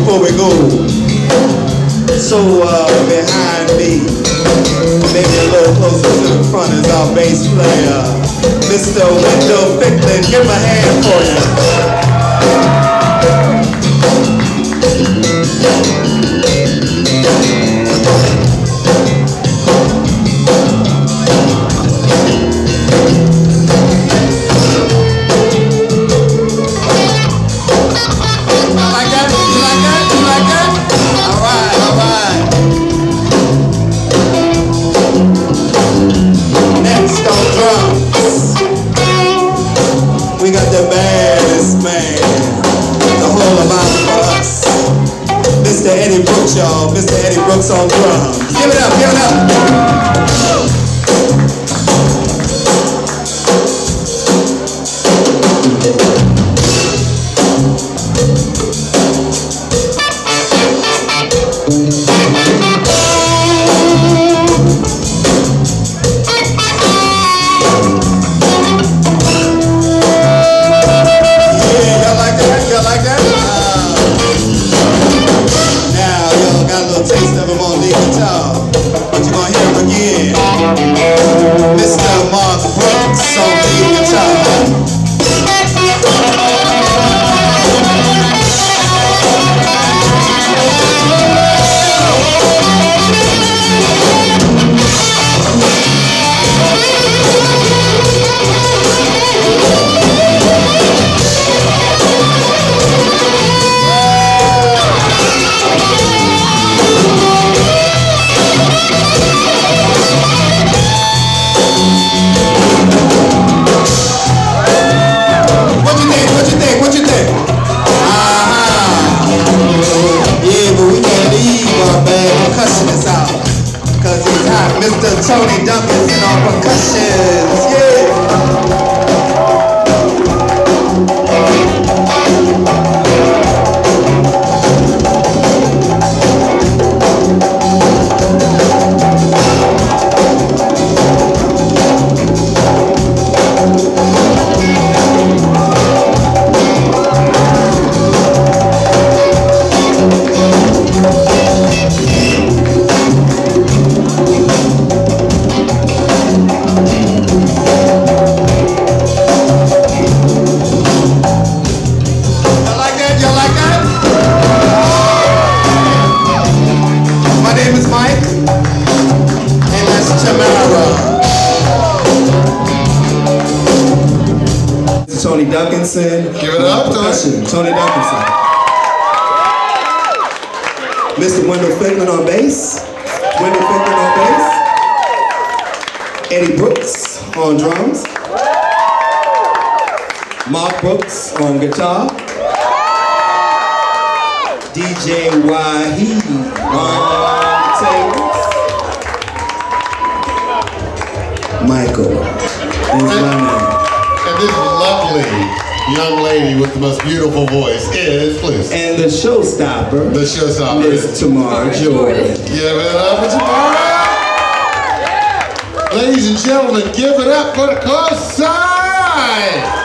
before we go. So uh, behind me, maybe a little closer to the front is our bass player, Mr. Wendell Ficklin. Give him a hand for you. Mr. Eddie Brooks on drums. Give it up, give it up. Tony Tony Duncanson. Give it up, Tony. Tony Duncanson. Mr. Wendell Ficklin on bass. Wendell Ficklin on bass. Eddie Brooks on drums. Mark Brooks on guitar. DJ Wahid on tables. Michael is my name. And young lady with the most beautiful voice is, please. And the showstopper. The showstopper. Miss Tamara Jordan. Give it up for Tamara. Ladies and gentlemen, give it up for the Cosine.